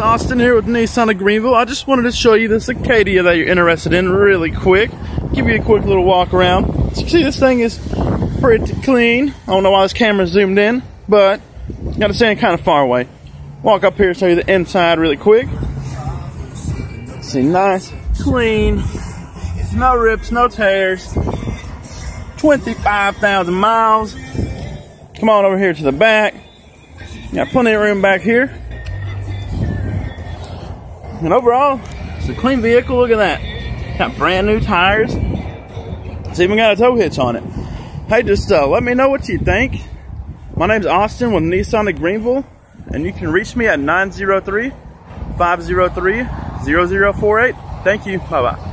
Austin here with Nissan of Greenville. I just wanted to show you this Acadia that you're interested in really quick. Give you a quick little walk around. So you see this thing is pretty clean. I don't know why this camera's zoomed in, but gotta stand kind of far away. Walk up here, show you the inside really quick. See, nice, clean, no rips, no tears. 25,000 miles. Come on over here to the back. Got plenty of room back here. And overall, it's a clean vehicle. Look at that. Got brand new tires. It's even got a tow hitch on it. Hey, just uh, let me know what you think. My name's Austin with Nissan of Greenville, and you can reach me at 903 503 0048. Thank you. Bye bye.